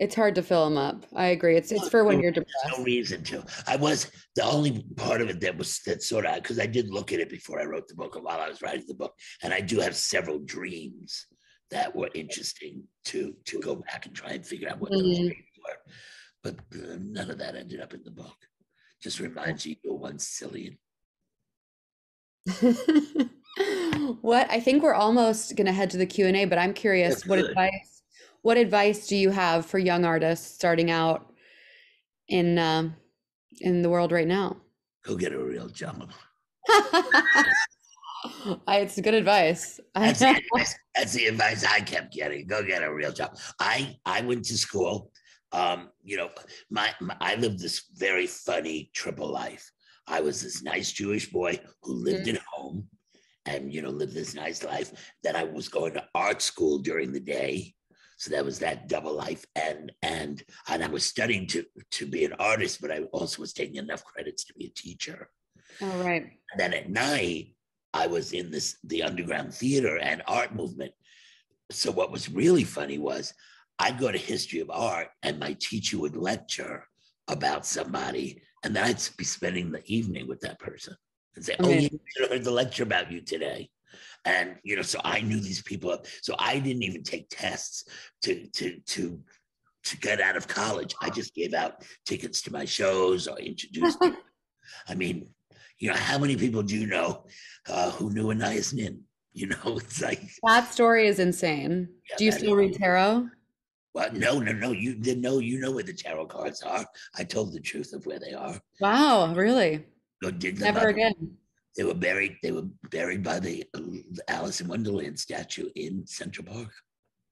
It's hard to fill them up. I agree. It's it's for when you're depressed. no reason to i was the only part of it that was that sort of because i did look at it before i wrote the book and while i was writing the book and i do have several dreams that were interesting to to go back and try and figure out what those Mhm. dreams were but uh, none of that ended up in the book just reminds you you were once silly What I think we're almost gonna head to the Q and A, but I'm curious, what good. advice what advice do you have for young artists starting out in um in the world right now? go get a real job I, it's good advice. That's the, advice, that's the advice I kept getting. Go get a real job. I I went to school. Um, you know, my, my I lived this very funny triple life. I was this nice Jewish boy who lived at home, and you know lived this nice life. Then I was going to art school during the day, so that was that double life. And and and I was studying to to be an artist, but I also was taking enough credits to be a teacher. All right. And then at night, I was in this the underground theater and art movement. So what was really funny was I'd go to history of art and my teacher would lecture about somebody, and then I'd be spending the evening with that person and say, Oh. I heard the lecture about you today. And you know, so I knew these people. So I didn't even take tests to to to to get out of college. I just gave out tickets to my shows or introduced. I mean, you know, how many people do you know uh, who knew Anais Nin? You know, it's like That story is insane. Yeah, Do you still read tarot? Well, no, no, no. You didn't know. You know where the tarot cards are. I told the truth of where they are. Wow, really? Never again. They were buried. They were buried by the uh, Alice in Wonderland statue in Central Park.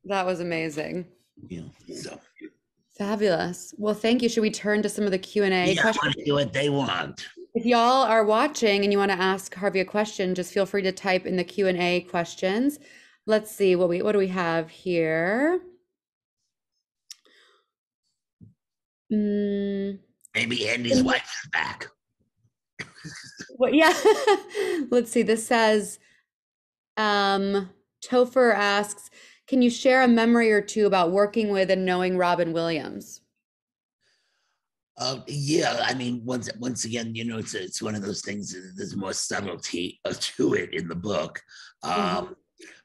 That was amazing. You know, so Fabulous. Well, thank you. Should we turn to some of the Q and A yeah, I questions? want to do what they want. If y'all are watching and you want to ask Harvey a question, just feel free to type in the Q and A questions. Let's see what we what do we have here. Mm, Maybe Andy's wife is back. What, yeah. Let's see. This says, um, Topher asks, can you share a memory or two about working with and knowing Robin Williams? Uh, yeah, I mean, once once again, you know, it's it's one of those things. There's more subtlety uh, to it in the book, um, Mhm.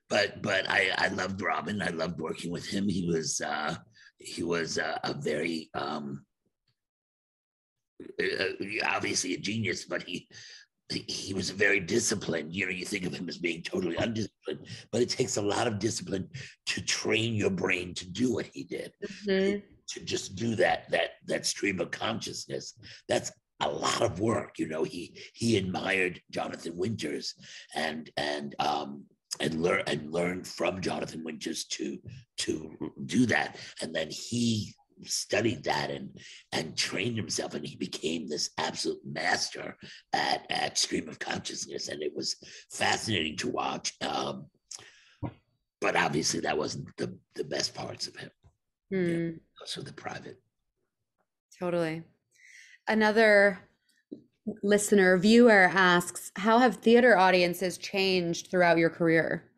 but but I I loved Robin. I loved working with him. He was uh, he was uh, a very um, uh, obviously a genius, but he he- was very disciplined. You know, you think of him as being totally undisciplined, but it takes a lot of discipline to train your brain to do what he did Mhm. to just do that that that stream of consciousness that's a lot of work you know he he admired jonathan winters and and um and learn and learned from jonathan winters to to do that and then he studied that and and trained himself and he became this absolute master at at stream of consciousness and it was fascinating to watch um but obviously that wasn't the the best parts of him those were the private Totally. Another listener, viewer asks, how have theater audiences changed throughout your career?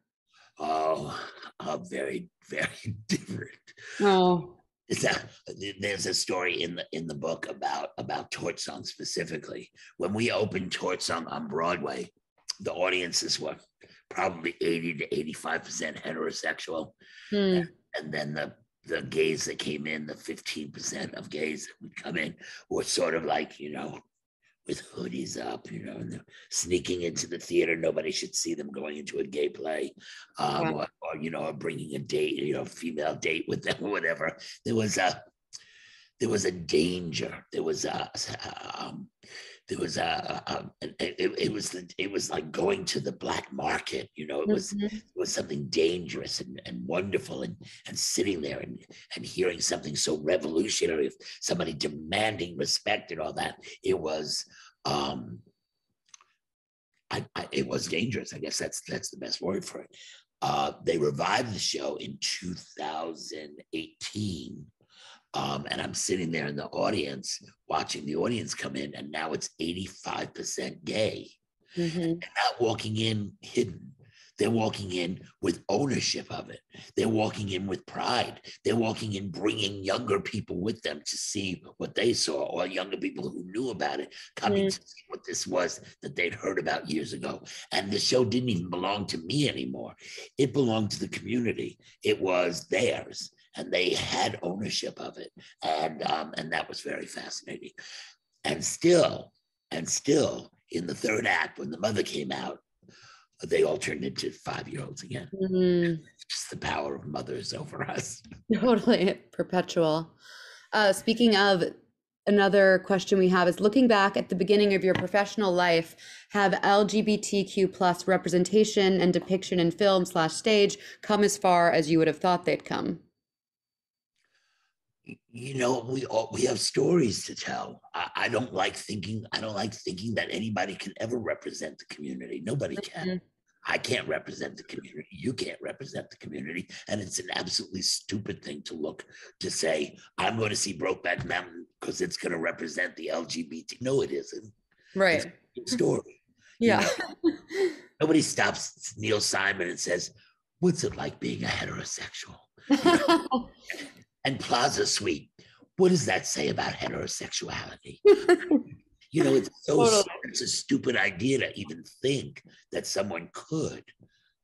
Oh, uh, very, very different. Oh, A, there's a story in the in the book about about Torch Song specifically. When we opened Torch Song on Broadway, the audiences were probably 80 to 85 percent heterosexual, hmm. and then the the gays that came in, the 15 percent of gays that would come in, were sort of like you know. With hoodies up, you know, and they're sneaking into the theater. Nobody should see them going into a gay play, um, Yeah. or, or you know, or bringing a date, you know, female date with them or whatever. There was a, there was a danger. There was a, um, there was a, a, a- it, it was the, it was like going to the black market. It was Mhm. it was something dangerous and, and wonderful and and sitting there and and hearing something so revolutionary of somebody demanding respect and all that it was um I, I it was dangerous i guess that's that's the best word for it uh they revived the show in 2018 um, and I'm sitting there in the audience watching the audience come in, and now it's 85% gay Mhm. they're not walking in hidden. They're walking in with ownership of it. They're walking in with pride. They're walking in bringing younger people with them to see what they saw, or younger people who knew about it coming to see what this was that they'd heard about years ago. And the show didn't even belong to me anymore. It belonged to the community. It was theirs, and they had ownership of it. And um, and that was very fascinating. And still, and still in the third act, when the mother came out, they all turned into five year olds again. Mhm. Just the power of mothers over us. Totally perpetual. Uh, speaking of, another question we have is looking back at the beginning of your professional life, have LGBTQ plus representation and depiction in film slash stage come as far as you would have thought they'd come? You know, we all we have stories to tell. I, I don't like thinking. I don't like thinking that anybody can ever represent the community. Nobody can. Mhm. I can't represent the community. You can't represent the community. And it's an absolutely stupid thing to look to say, I'm going to see Brokeback Mountain because it's going to represent the LGBT. No, it isn't. Right. It's a story. you Yeah. Nobody stops Neil Simon and says, What's it like being a heterosexual? And Plaza Suite, what does that say about heterosexuality? You know, it's so Totally. it's a stupid idea to even think that someone could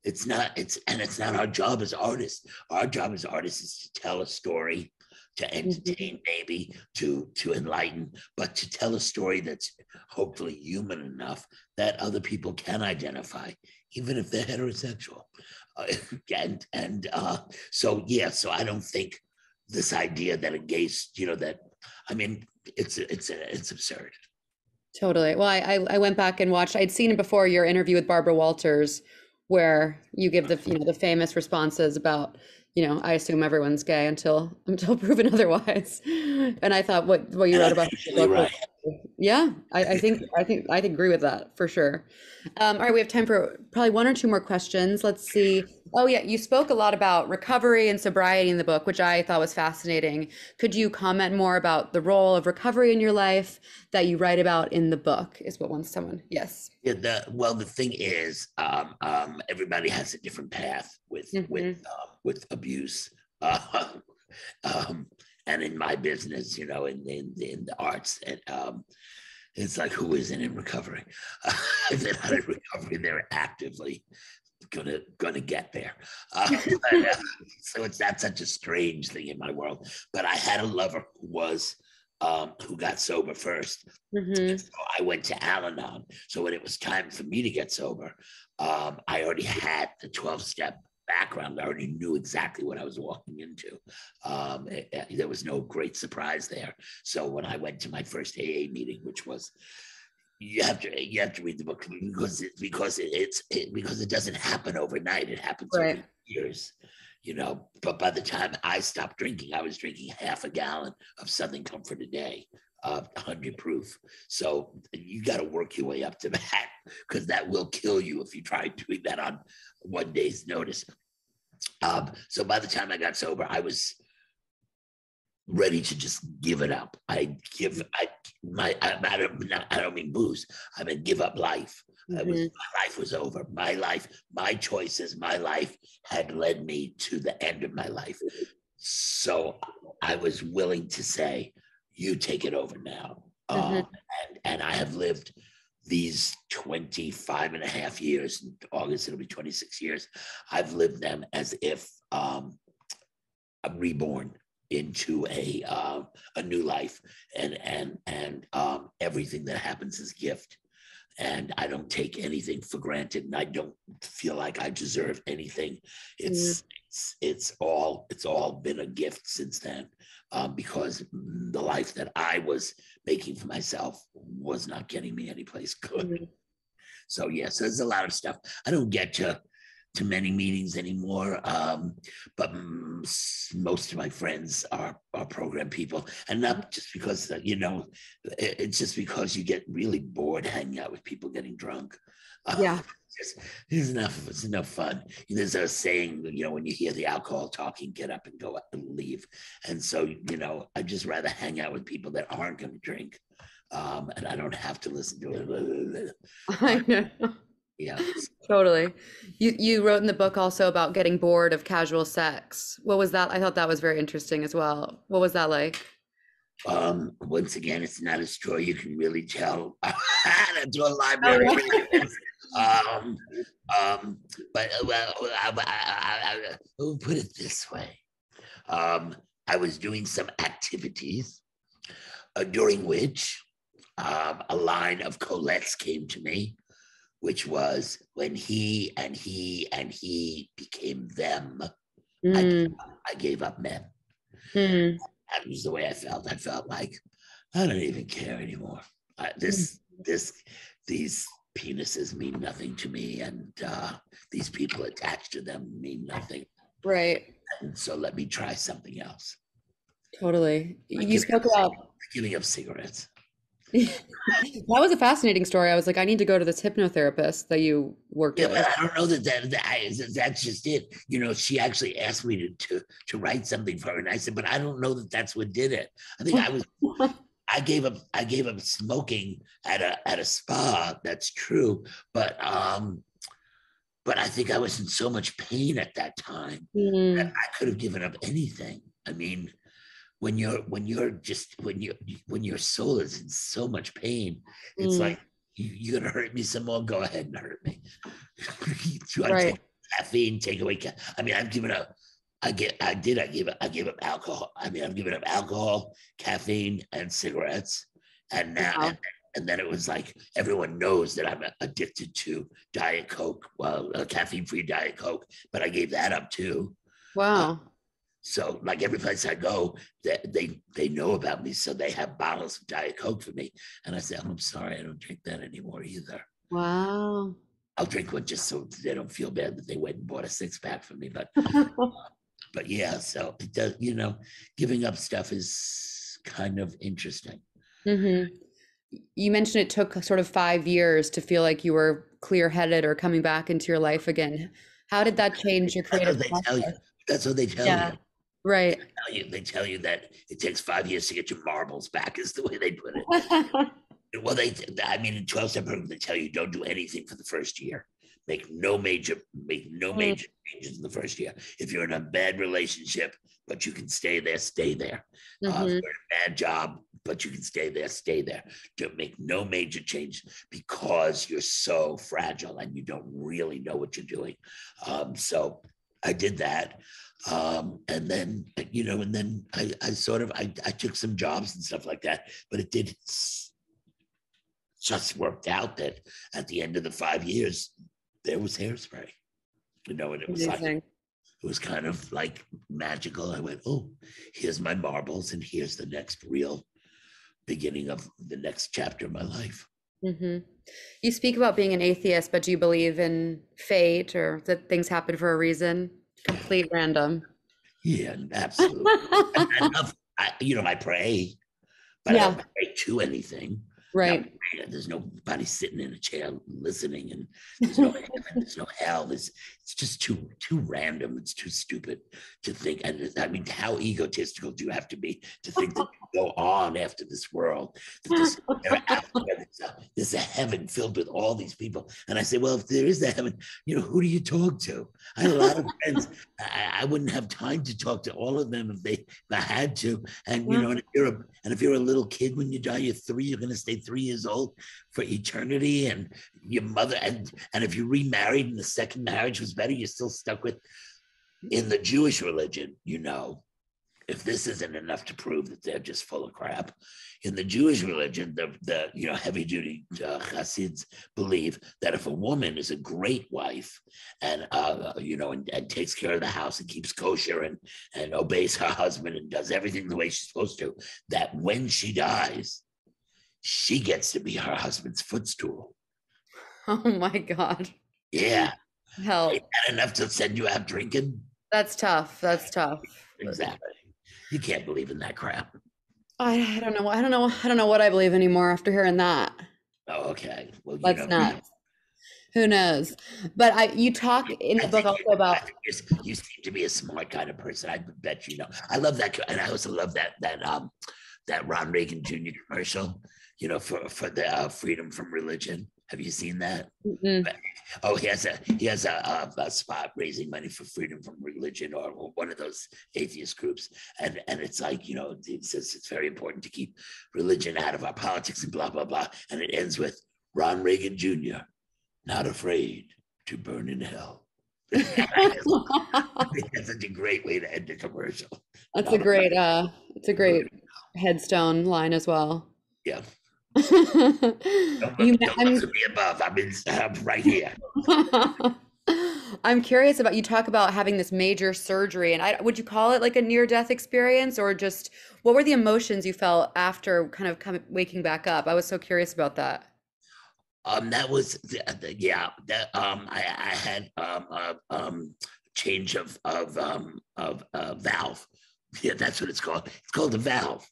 it's not it's and it's not our job as artists our job as artists is to tell a story to Mm-hmm. entertain maybe to to enlighten but to tell a story that's hopefully human enough that other people can identify even if they're heterosexual uh, and and uh so yeah so i don't think this idea that a gay you know that i mean it's it's it's absurd Totally. Well, I, I went back and watched. I'd seen before your interview with Barbara Walters, where you give the you know the famous responses about you know I assume everyone's gay until until proven otherwise. And I thought what what you wrote about the actually book was- right. Yeah, I, I think I think I agree with that for sure. Um, all right, we have time for probably one or two more questions. Let's see. Oh yeah, you spoke a lot about recovery and sobriety in the book, which I thought was fascinating. Could you comment more about the role of recovery in your life that you write about in the book? Is what wants someone. Yes. Yeah, the well, the thing is, um, um, everybody has a different path with with um, with abuse, uh, um, and in my business, you know, in in, in the arts, and um, it's like who isn't in recovery? if they're not in recovery, they're actively gonna gonna get there. Uh, but, uh, so it's not such a strange thing in my world. But I had a lover who was um, who got sober first, Mhm. so I went to Al Anon. So when it was time for me to get sober, um, I already had the 12 step background. I already knew exactly what I was walking into. Um, it- it- there was no great surprise there. So when I went to my first AA meeting, which was you have to you have to read the book because it, because it, it's it, because it doesn't happen overnight. It happens over years, you know. But by the time I stopped drinking, I was drinking half a gallon of Southern Comfort a day, uh, 100 proof. So you got to work your way up to that because that will kill you if you try doing that on one day's notice. Um, so by the time I got sober, I was ready to just give it up. I give I my I, I don't not, I don't mean booze. I mean give up life. I was, my life was over. My life, my choices, my life had led me to the end of my life. So I was willing to say, you take it over now. Um, and, and I have lived these 25 and a half years, in August, it'll be 26 years. I've lived them as if um, I'm reborn into a uh, a new life and and and um, everything that happens is gift and I don't take anything for granted, and I don't feel like I deserve anything. It's it's it's all it's all been a gift since then, um, because the life that I was making for myself was not getting me anyplace good. Mhm. So yes, there's a lot of stuff. I don't get to to many meetings anymore, um, but most of my friends are are program people, and not just because uh, you know, it- it's just because you get really bored hanging out with people getting drunk. Uh, Yeah. there's enough of it's enough fun. There's a saying, you know, when you hear the alcohol talking, get up and go and leave. And so, you know, I'd just rather hang out with people that aren't going to drink. Um, and I don't have to listen to it. Yeah. Totally. You you wrote in the book also about getting bored of casual sex. What was that? I thought that was very interesting as well. What was that like? Um, once again, it's not a story you can really tell to a library. um, um, but well, I, I, I, I, will put it this way: um, I was doing some activities uh, during which um, a line of Colette's came to me, which was when he and he and he became them. Mm, I gave up men. mm, that was the way I felt. I felt like I don't even care anymore. I, this, this, these penises mean nothing to me, and uh, these people attached to them mean nothing. right. And so let me try something else. Totally. Like You spoke up about giving up cigarettes. That was a fascinating story. I was like, I need to go to this hypnotherapist that you worked Yeah, with. but I don't know that, that, that I, that's just it. You know, she actually asked me to, to to write something for her, and I said, but I don't know that that's what did it. I think I was I gave up I gave up smoking at a at a spa. That's true, but um, but I think I was in so much pain at that time Mm, that I could have given up anything. I mean, when you're when you're just when you when your soul is in so much pain, it's Mm. like you, you're gonna hurt me some more. Go ahead and hurt me. You Right. take- caffeine, take away. Ca- I mean, I've given up. I get. I did. I give. I gave up alcohol. I mean, I'm giving up alcohol, caffeine, and cigarettes. And now, Wow. and, and then it was like everyone knows that I'm addicted to Diet Coke. Well, uh, caffeine-free Diet Coke, but I gave that up too. Wow. So, like every place I go, they they, they know about me, so they have bottles of Diet Coke for me. And I say, "Oh, I'm sorry, I don't drink that anymore either. Wow. I'll drink one just so they don't feel bad that they went and bought a six pack for me. But but yeah, so it does, you know, giving up stuff is kind of interesting. hmm You mentioned it took sort of five years to feel like you were clear-headed or coming back into your life again. How did that change your That's what creative they tell you. That's what they tell Yeah. you. Right. Tell you. They tell you that it takes five years to get your marbles back, is the way they put it. Well, they, I mean, in 12 step program, they tell you don't do anything for the first year. Make no major, make no Mm. major changes in the first year. If you're in a bad relationship, but you can stay there, stay there. Uh, if Mhm. you're in a bad job, but you can stay there, stay there. Don't make no major change because you're so fragile and you don't really know what you're doing. Um, so I did that. Um, and then, you know, and then I, I sort of, I, I took some jobs and stuff like that, but it did just worked out that at the end of the five years, there was hairspray. You know, and it was like, it was kind of like magical. I went, oh, here's my marbles, and here's the next real beginning of the next chapter of my life. hmm You speak about being an atheist, but do you believe in fate or that things happen for a reason? Complete random. Yeah, absolutely. I, I love, I, you know, I pray, but I don't pray to anything. Right. There's nobody sitting in a chair listening, and there's no heaven, there's no hell. There's, it's just too too random. It's too stupid to think. And I mean, how egotistical do you have to be to think that you go on after this world? This, there there's, a, there's a heaven filled with all these people. And I say, well, if there is a heaven, you know, who do you talk to? I had a lot of friends. I, I wouldn't have time to talk to all of them if they if I had to. And you Yeah. know, and if you're a and if you're a little kid when you die, you're three, you're gonna stay three years old for eternity. And your mother and and if you remarried and the second marriage was better, you're still stuck with in the Jewish religion, you know. If this isn't enough to prove that they're just full of crap, in the Jewish religion, the the you know heavy duty uh, Hasids believe that if a woman is a great wife and uh, you know and, and takes care of the house and keeps kosher and and obeys her husband and does everything the way she's supposed to, that when she dies, she gets to be her husband's footstool. Oh my God. Yeah, Hell. ain't that enough to send you out drinking? That's tough. That's tough. Exactly. You can't believe in that crap. I, I don't know. I don't know. I don't know what I believe anymore after hearing that. Oh, okay. Well, you That's know, nuts. Who knows? But I, you talk in the book also about you're- seem to be a smart kind of person. I bet you know. I love that, and I also love that that um that Ron Reagan Jr. commercial. You know, for for the uh, freedom from religion. Have you seen that? Mm-mm. Oh, he has a he has a, a, a spot raising money for freedom from religion or, or one of those atheist groups, and and it's like you know it says it's very important to keep religion out of our politics and blah blah blah, and it ends with Ron Reagan Jr. not afraid to burn in hell. That's such a great way to end a commercial. That's a great uh it's a great headstone line as well. Yeah. you Don't, I'm, look me above. I'm, in, I'm right here. I'm curious about you talk about having this major surgery and I would you call it like a near death experience or just what were the emotions you felt after kind of coming waking back up? I was so curious about that. Um, that was the, the, yeah. That um, I, I had um, uh, um, change of of um of uh, valve. Yeah, that's what it's called. It's called a valve.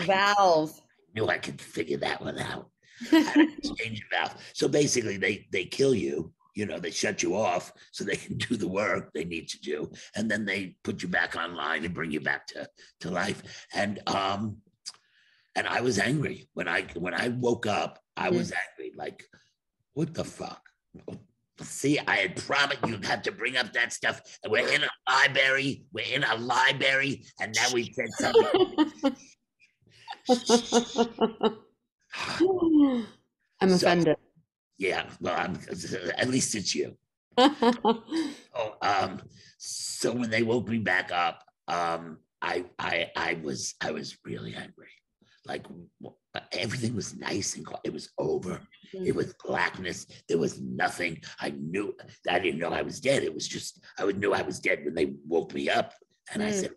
Valve. Knew I could figure that one out. I had a change of valve. So basically, they they kill you. You know, they shut you off so they can do the work they need to do, and then they put you back online and bring you back to to life. And um, and I was angry when I when I woke up. I Mhm. was angry. Like, what the fuck? See, I had promised you had to bring up that stuff. And we're in a library. We're in a library, and now we said something. I'm So- offended. Yeah, well, I'm, at least it's you. Oh, um, so when they woke me back up, um, I, I, I was, I was really angry. Like everything was nice and quiet. It was over. It was blackness. There was nothing. I knew, I didn't know I was dead. It was just, I would knew I was dead when they woke me up. And I Mm. said,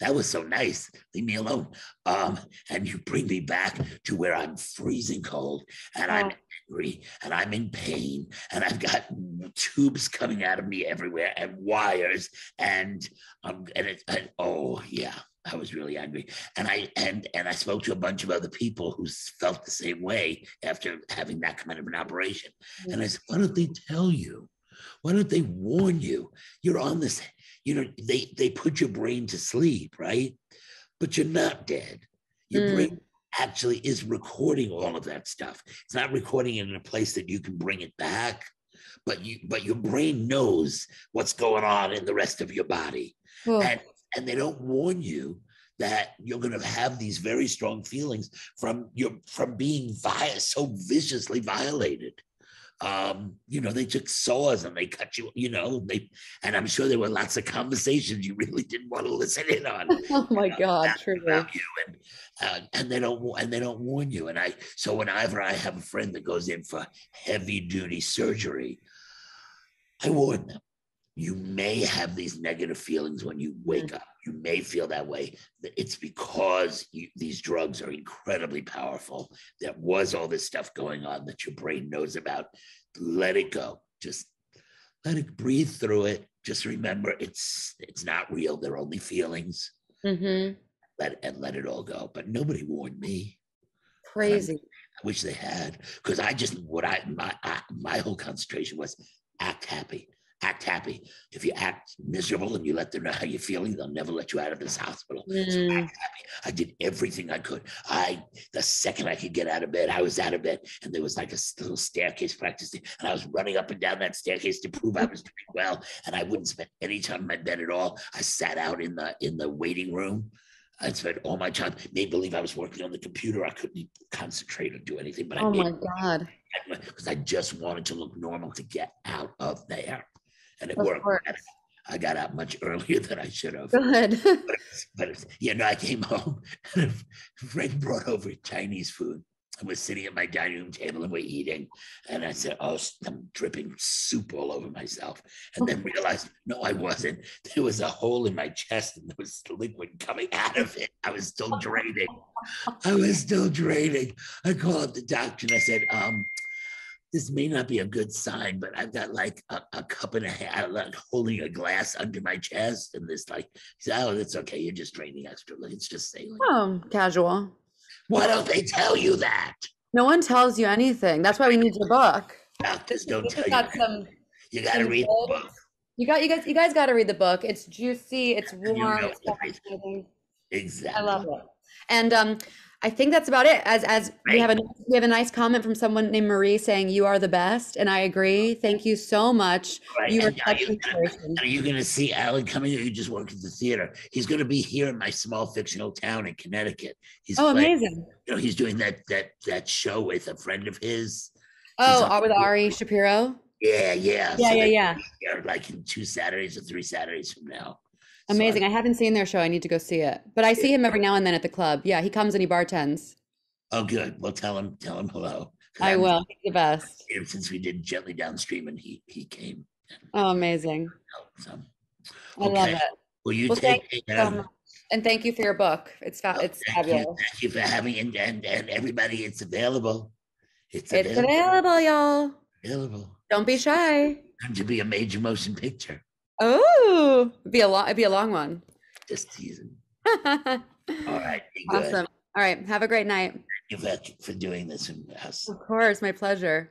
that was so nice. Leave me alone. Um, and you bring me back to where I'm freezing cold and I'm angry and I'm in pain and I've got tubes coming out of me everywhere and wires and um and it and, oh yeah I was really angry. And I and and I spoke to a bunch of other people who felt the same way after having that kind of an operation. And I said why don't they tell you? Why don't they warn you? You're on this you know they they put your brain to sleep right? But you're not dead. Your Mm. brain actually is recording all of that stuff. It's not recording it in a place that you can bring it back but you but your brain knows what's going on in the rest of your body. And and they don't warn you that you're going to have these very strong feelings from your from being vi- so viciously violated um you know they took saws and they cut you you know they and i'm sure there were lots of conversations you really didn't want to listen in on oh my God, about- truly. about you and uh, and they don't and they don't warn you. And i so whenever i have a friend that goes in for heavy duty surgery i warn them. You may have these negative feelings when you wake up you may feel that way it's because you, these drugs are incredibly powerful there was all this stuff going on that your brain knows about. Let it go. Just let it breathe through it. Just remember it's it's not real. They're only feelings. Hmm let and let it all go. But nobody warned me. Crazy. I wish they had, because I just what I my I, my whole concentration was act happy, act happy. If you act miserable and you let them know how you're feeling, they'll never let you out of this hospital. So Mm. act happy. I did everything I could. I the second I could get out of bed, I was out of bed, and there was like a little staircase practice, and I was running up and down that staircase to prove I was doing well. And I wouldn't spend any time in my bed at all. I sat out in the in the waiting room. I spent all my time, made believe I was working on the computer. I couldn't concentrate or do anything, but I Oh made my God. because I just wanted to look normal to get out of there. And it Of worked. course. I got out much earlier than I should have. Good. But, it's- but it's, yeah, no, I came home and friend brought over Chinese food. I was sitting at my dining room table and we're eating. And I said, Oh, s- I'm dripping soup all over myself. And then realized, no, I wasn't. There was a hole in my chest and there was liquid coming out of it. I was still draining. I was still draining. I called the doctor and I said, um, this may not be a good sign, but I've got like a, a cup and a half, like holding a glass under my chest, and this like, oh, that's okay. You're just draining extra. Like it's just saline. Oh, casual. Why don't they tell you that? No one tells you anything. That's why we need your book. Doctors don't This tell has you. got some. You got to read the book. You got you guys. You guys got to read the book. It's juicy. It's you warm. know It's. Exactly. I love it. And um, I think that's about it. As as we have a we have a nice comment from someone named Marie saying you are the best, and I agree. Thank you so much. Right. You are are you, inspiration. are you going to see Alan Cumming, or you just work at the theater? He's going to be here in my small fictional town in Connecticut. He's Oh, playing- amazing. You know, he's doing that that that show with a friend of his. Oh, on- with Ari Shapiro. Yeah, yeah. Yeah, So yeah, yeah. are like in two Saturdays or three Saturdays from now. So Amazing. I- I haven't seen their show. I need to go see it. But I see him every now and then at the club. Yeah, he comes and he bartends. oh, good. Well, tell him, tell him hello. I haven't will. He's the best. Since we did gently downstream, and he he came. Oh, amazing. So, I love it. will you Well, take thank you so. And thank you for your book. It's fa- oh, it's thank you, fabulous. thank you for having and and and everybody. It's available. It's, It's available. available, y'all. available. Don't be shy. Going to be a major motion picture. Oh, it'd be a long, it'd be a long one. Just teasing. All right. Awesome. good. All right. Have a great night. Thank you for, for doing this in us. Of course, my pleasure.